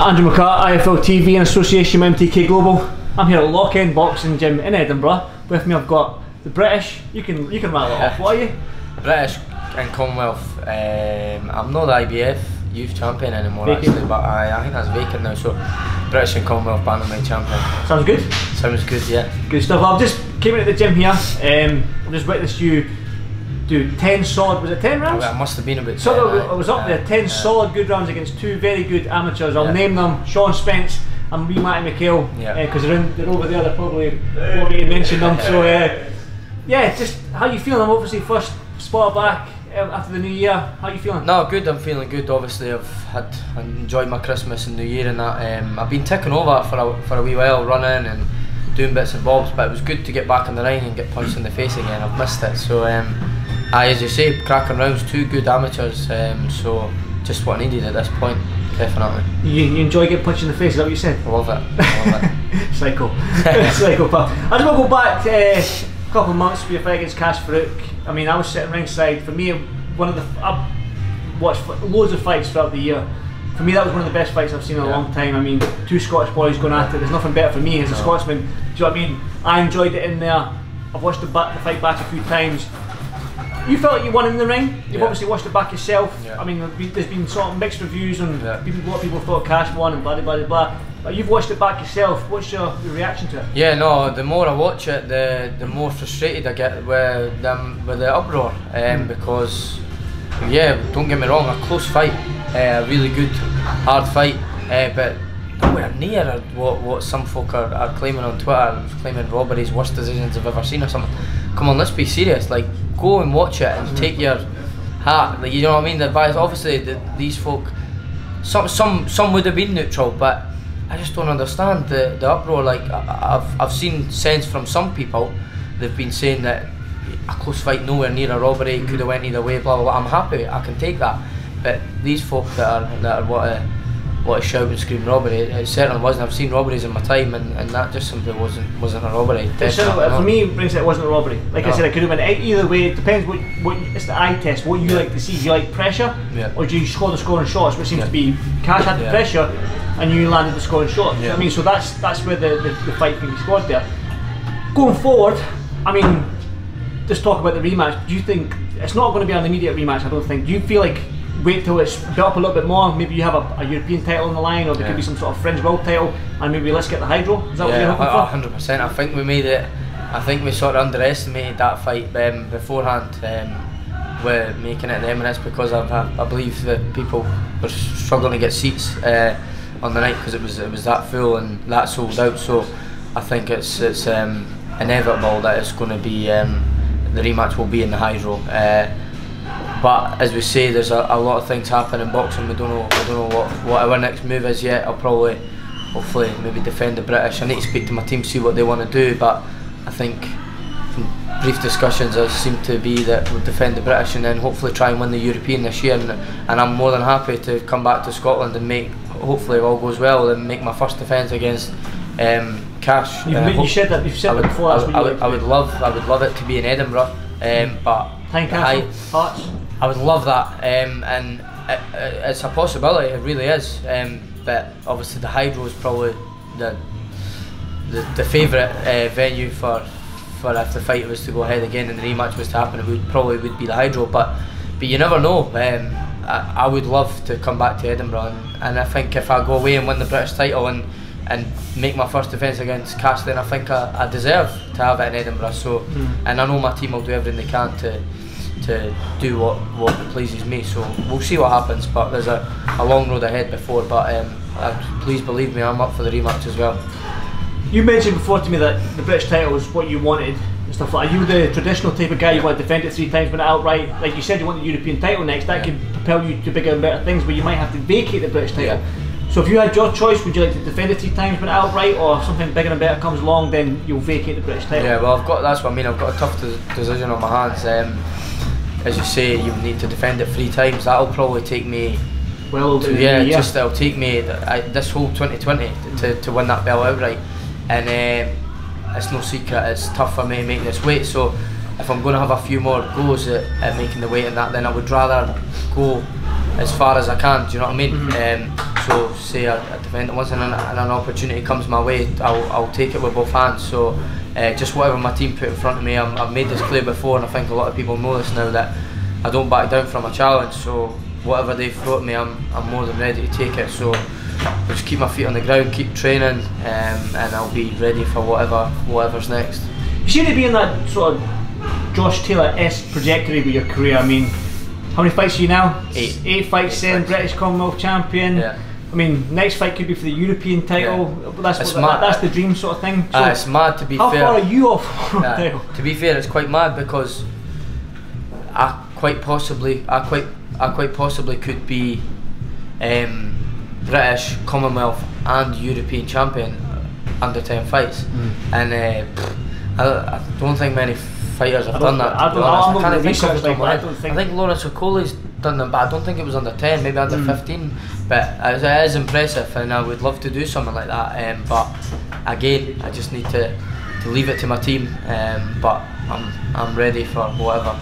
Andrew McCart, IFL TV in association with MTK Global. I'm here at Lochend Boxing Gym in Edinburgh. With me I've got the British, you can you can rattle it off, what are you? British and Commonwealth. Um, I'm not the IBF youth champion anymore Vacant. actually, but I, I think that's vacant now. So British and Commonwealth bantamweight champion. Sounds good? Sounds good, yeah. Good stuff. I've just came into the gym here, um, I've just witnessed you do 10 solid, was it 10 rounds? I, I must have been a bit. So I was up there, uh, 10 yeah. solid good rounds against two very good amateurs. I'll name them Sean Spence and wee Matty McHale Yeah. because they're, in, they're over there, they're probably already mentioned them. So, uh, yeah, just how you feeling? I'm obviously first spot back after the new year. How you feeling? No, good. I'm feeling good. Obviously, I've had I enjoyed my Christmas and New Year and that. Um, I've been ticking over for a, for a wee while, running and doing bits and bobs. But it was good to get back in the ring and get punched in the face again. I've missed it. So, um, I, as you say, cracking rounds, two good amateurs. Um, so, just what I needed at this point, definitely. You, you enjoy getting punched in the face, is that what you said? I love it. I love it. Psycho. Psycho, pal. I just want to go back uh, a couple of months for your fight against Kash Farooq. I mean, I was sitting ringside. For me, one of the. I've watched loads of fights throughout the year. For me, that was one of the best fights I've seen in a Yeah. long time. I mean, two Scottish boys going at it. There's nothing better for me as a No. Scotsman. Do you know what I mean? I enjoyed it in there. I've watched the, the fight back a few times. You felt like you won in the ring. You've Yeah. obviously watched it back yourself. Yeah. I mean, there's been- sort of mixed reviews on Yeah. people, what people thought Kash won and blah blah blah blah. But you've watched it back yourself. What's your, your reaction to it? Yeah, no. The more I watch it, the the more frustrated I get with them with the uproar, um, because yeah, don't get me wrong, a close fight, uh, a really good, hard fight, uh, but nowhere near what what some folk are, are claiming on Twitter, claiming robberies, worst decisions I've ever seen or something. Come on, let's be serious. Like, go and watch it and take your hat. Like, you know what I mean? The advice. Obviously, the, these folk, some some some would have been neutral, but I just don't understand the, the uproar. Like I- I've I've seen sense from some people, they've been saying that a close fight nowhere near a robbery could have went either way. Blah blah blah. I'm happy, I can take that. But these folk that are that are what a what a shout and scream robbery, it, it certainly wasn't. I've seen robberies in my time, and, and that just simply wasn't wasn't a robbery. Of- for me, it it wasn't a robbery. Like I said, it could have been either way. It depends what what it's the eye test. What you Yeah. like to see. Do you like pressure, Yeah. or do you score the scoring shots? Which seems Yeah. to be Kash had the pressure, and you landed the scoring shots. You I mean, so that's that's where the, the, the fight can be scored there. Going forward, I mean, just talk about the rematch. Do you think it's not going to be an immediate rematch? I don't think. Do you feel like wait till it's built up a little bit more? Maybe you have a, a European title on the line, or there could be some sort of fringe world title, and maybe let's get the hydro. Is that what you're Yeah, hoping a for? hundred percent. I think we made it. I think we sort of underestimated that fight um, beforehand. Um, with making it the Emirates because I, I, I believe that people were struggling to get seats uh, on the night because it was it was that full and that sold out. So I think it's it's um, inevitable that it's going to be um, the rematch will be in the Hydro. Uh, but as we say, there's a, a lot of things happening in boxing. We don't know we don't know what, what our next move is yet. I'll probably, hopefully, maybe defend the British. I need to speak to my team, see what they want to do. But I think from brief discussions, there seem to be that we'll defend the British and then hopefully try and win the European this year. And, and I'm more than happy to come back to Scotland and make, hopefully, if all goes well, and make my first defence against um, Kash. You've, Uh, you said that. You've I said would, that before. I would, I would, I would love, I would love it to be in Edinburgh, um, but Thank I- Castle, Hearts. I would love that, um, and it, it, it's a possibility. It really is. Um, but obviously, the Hydro is probably the the, the favourite uh, venue for for if the fight was to go ahead again and the rematch was to happen. It would probably would be the Hydro, but but you never know. Um, I, I would love to come back to Edinburgh, and, and I think if I go away and win the British title and and make my first defence against Kash, then I think I, I deserve to have it in Edinburgh. So, Mm. and I know my team will do everything they can to to do what, what pleases me. So we'll see what happens. But there's a, a long road ahead before. But um, uh, please believe me, I'm up for the rematch as well. You mentioned before to me that the British title was what you wanted and stuff like. Are you the traditional type of guy you want to defend it three times, win it outright? Like you said, you want the European title next. That Yeah. could propel you to bigger and better things, but you might have to vacate the British title. Yeah. So if you had your choice, would you like to defend it three times, it outright, or if something bigger and better comes along, then you'll vacate the British title? Yeah, well, I've got that's what I mean. I've got a tough de- decision on my hands. Um, as you say, you need to defend it three times. That'll probably take me. Well, To, the yeah, just it'll take me I, this whole 2020 to, to win that belt outright, and um, it's no secret. It's tough for me to make this weight. So if I'm going to have a few more goes at, at making the weight and that, then I would rather go as far as I can. Do you know what I mean? Um, so say I, I defend it once and an, and an opportunity comes my way, I'll, I'll take it with both hands. So uh, just whatever my team put in front of me, i have made this clear before, and I think a lot of people know this now that I don't back down from a challenge. So whatever they throw at me, I'm, I'm more than ready to take it. So I'll just keep my feet on the ground, keep training, um, and I'll be ready for whatever whatever's next. You seem to be in that sort of Josh Taylor-esque trajectory with your career. I mean, how many fights are you now? Eight. Eight fights, Eight seven fights. British Commonwealth champion. Yeah. I mean, next fight could be for the European title. That's It's what, mad. that's the dream sort of thing. So Uh, it's mad to be how fair. far are you off Uh, title? to be fair, it's quite mad because I quite possibly, I quite, I quite possibly could be um, British, Commonwealth, and European champion under ten fights, Hmm. and uh, pff, I, I don't think many fighters have done that. I don't- honest. I'm not can't think of research it like off my that, I don't think- I think Lawrence Okolie's done them, but I don't think it was under ten, maybe under Mm. fifteen. But it it is impressive, and I would love to do something like that. Um, but again, I just need to, to leave it to my team. Um, but I'm I'm ready for whatever.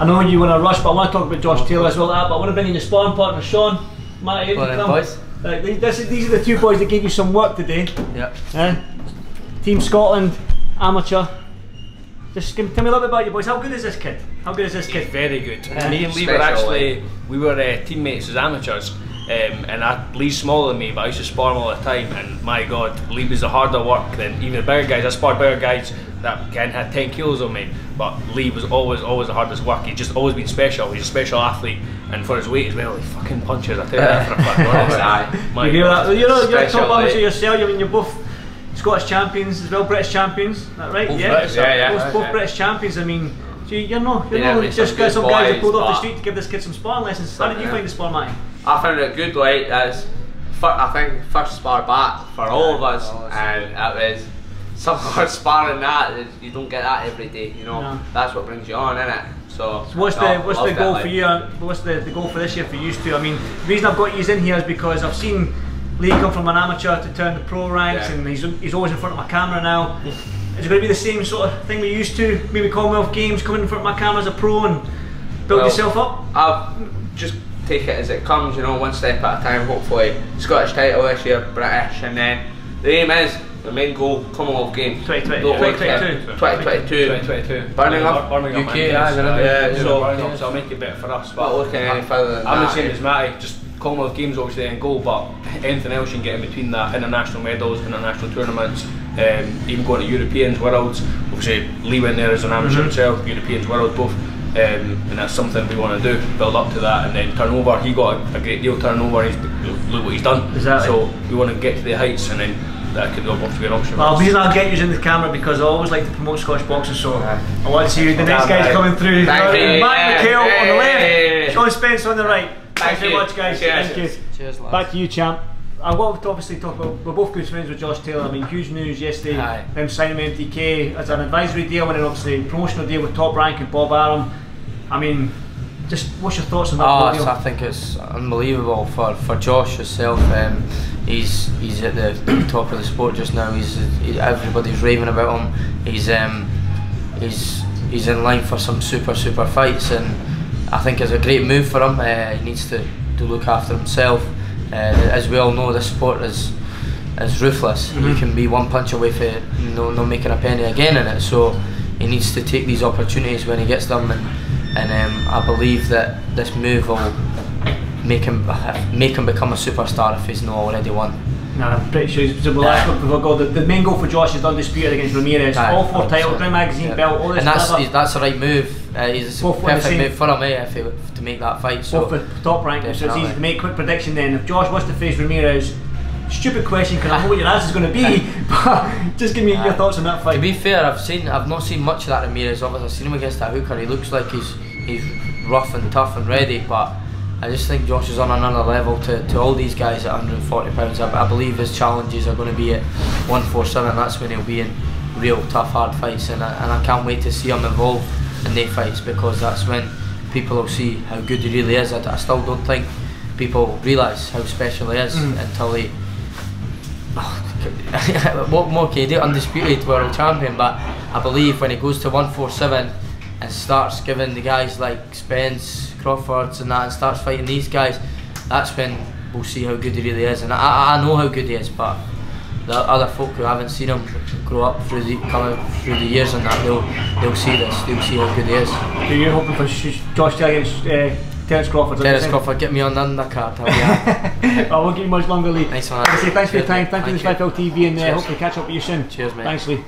I know you want to rush, but I want to talk about Josh Taylor as well. But I want to bring in your sparring partner, Sean. Matt, here Go on you then, come. boys. Like, these, this these are the two boys that gave you some work today. Yeah. Eh? Team Scotland, amateur. Just give, tell me a little bit about you boys. How good is this kid? How good is this He's kid? very good. Yeah. Me and Lee were actually we were uh, teammates as amateurs, um, and I, Lee's smaller than me, but I used to spar him all the time. And my God, Lee was the harder work than even the bigger guys. I sparred bigger guys that can had 10 kilos on me, but Lee was always always the hardest work. He's just always been special. He's a special athlete, and for his weight as well, he fucking punches. I tell you that for a fact. honestly. Aye. My you hear that? You're, you're a top amateur eh? yourself. I mean, you're both Scottish champions as well, British champions. Is that right? Both yeah. British, yeah, yeah. Both, both Yeah. British champions. I mean, so you're not you're not just some got some guys that boys, pulled off the street to give this kid some sparring lessons. How did you Yeah. find the spar, Matty? I found it good, like as fir- I think first spar back for all of us, Oh, that's and it was some hard sparring that is- you don't get that every day. You know, No. that's what brings you on, innit? So, So what's no, the what's the loved it, goal like. for you? What's the, the goal for this year for you two? I mean, the reason I've got you in here is because I've seen Lee come from an amateur to turn the pro ranks, Yeah. and he's he's always in front of my camera now. Is it going to be the same sort of thing we used to? Maybe Commonwealth Games, coming in front of my camera as a pro and build Well, yourself up. I'll just take it as it comes, you know, one step at a time. Hopefully, Scottish title this year, British, and then the aim is the main goal, Commonwealth Games. 2020, Don't look at 2022. 2022. 2022. Birmingham. Birmingham. UK, man, yeah, they're in there. Yeah, So- Birmingham, so I'll make it better for us. Not looking any further than I'm the that. same as Matty, just Commonwealth Games obviously end goal, but anything else you can get in between that, international medals, international tournaments, um, even going to Europeans, Worlds. Obviously, Lee went there as an amateur himself, Europeans, Worlds, both. Um, and that's something we want to do, build up to that, and then turnover. He got a, a great deal turnover. He's look what he's done. Exactly. So we want to get to the heights, and then that could obviously be an option. for Well, us. the reason I'll get you in the camera because I always like to promote Scottish boxing, so I want to see you. The next Damn guy's right. coming through. Thank you. Matt Yeah, McHale on the left, Sean Spence on the right. Thanks very you. much, guys. Cheers. Thank you. Cheers, lads. Back to you, champ. I want to obviously talk about. We're both good friends with Josh Taylor. I mean, huge news yesterday. Aye. Him signing MTK as an advisory deal and then obviously promotional deal with Top Rank and Bob Arum. I mean, just what's your thoughts on that Oh, deal? I think it's unbelievable for, for Josh himself. Um, he's he's at the top of the sport just now. He's he, everybody's raving about him. He's um, he's he's in line for some super super fights, and I think it's a great move for him. Uh, he needs to, to look after himself. Uh, as we all know, this sport is is ruthless. You can be one punch away from no not making a penny again in it. So he needs to take these opportunities when he gets them, and and um, I believe that this move will make him make him become a superstar if he's not already one. Nah, I'm pretty sure he's well, that's what we've got. The, the main goal for Josh is undisputed against Ramirez. Aye, all four titles, Green Magazine Yeah. belt, all this and that's that's the right move. Uh, he's a Both perfect move for him eh, if he, to make that fight. So both for top rank, so it's easy to make a quick prediction then. If Josh wants to face Ramirez, stupid question because I know what your answer is going to be, but just give me your thoughts on that fight. To be fair, I've seen I've not seen much of that Ramirez. Obviously, I've seen him against that hooker. He looks like he's he's rough and tough and ready, but I just think Josh is on another level to, to all these guys at 140 pounds. I, I believe his challenges are going to be at 147. That's when he'll be in real tough, hard fights, and I, and I can't wait to see him involved in their fights because that's when people will see how good he really is. I, I still don't think people realise how special he is Mm. until he what more can you do? Undisputed world champion, but I believe when he goes to 147 and starts giving the guys like Spence, Crawfords, and that, and starts fighting these guys, that's when we'll see how good he really is. And I, I know how good he is, but the other folk who haven't seen him grow up through the coming through the years and that they'll they'll see this. They'll see how good he is. So you're hoping for Josh Taylor against uh, Terence Crawford? Terence Crawford, get me on the undercard. I'll be happy. you're saying? well, I won't give you much longer, Lee. Nice one. I say, thanks for your time. mate. Thank you, Thank Spyfield TV, and uh, hopefully catch up with you soon. Cheers, mate. Thanks, Lee.